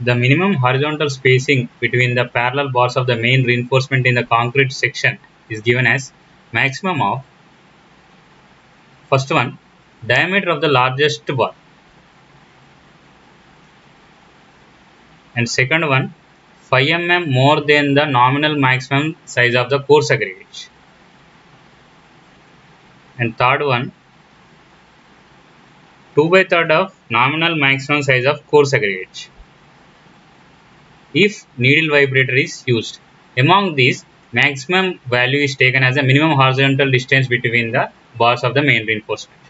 The minimum horizontal spacing between the parallel bars of the main reinforcement in the concrete section is given as maximum of first one diameter of the largest bar. And second one 5 mm more than the nominal maximum size of the coarse aggregate. And third one 2 by third of nominal maximum size of coarse aggregate if needle vibrator is used. Among these maximum value is taken as a minimum horizontal distance between the bars of the main reinforcement